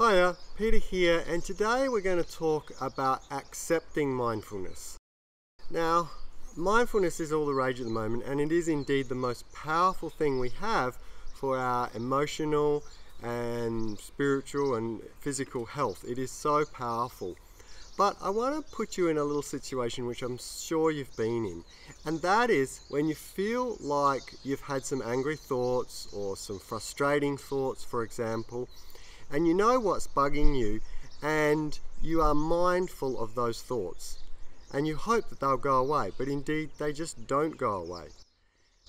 Hiya, Peter here, and today we're going to talk about accepting mindfulness. Now, mindfulness is all the rage at the moment, and it is indeed the most powerful thing we have for our emotional and spiritual and physical health. It is so powerful. But I want to put you in a little situation which I'm sure you've been in, and that is when you feel like you've had some angry thoughts or some frustrating thoughts, for example and you know what's bugging you? And you are mindful of those thoughts. And you hope that they'll go away but indeed they just don't go away.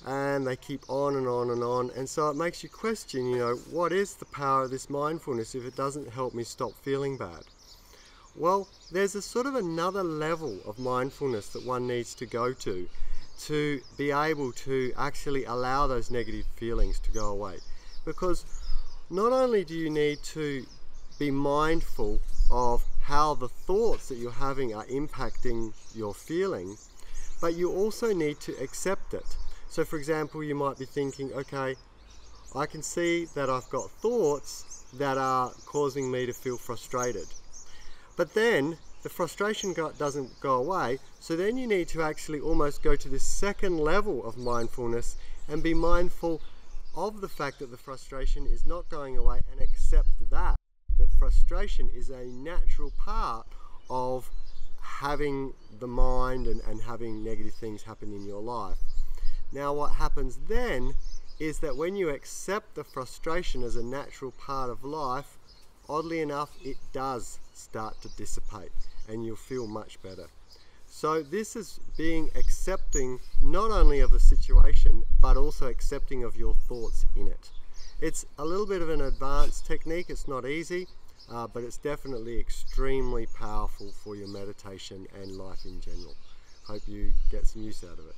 And they keep on and on and on. And so it makes you question you know what is the power of this mindfulness if it doesn't help me stop feeling bad? Well there's a sort of another level of mindfulness that one needs to go to to be able to actually allow those negative feelings to go away. Because not only do you need to be mindful of how the thoughts that you're having are impacting your feeling, but you also need to accept it. So, for example, you might be thinking, okay, I can see that I've got thoughts that are causing me to feel frustrated. But then the frustration doesn't go away, so then you need to actually almost go to the second level of mindfulness and be mindful of the fact that the frustration is not going away and accept that that frustration is a natural part of having the mind and, and having negative things happen in your life. Now what happens then is that when you accept the frustration as a natural part of life, oddly enough, it does start to dissipate and you'll feel much better. So this is being accepting not only of the situation, but also accepting of your thoughts in it. It's a little bit of an advanced technique, it's not easy, uh, but it's definitely extremely powerful for your meditation and life in general. Hope you get some use out of it.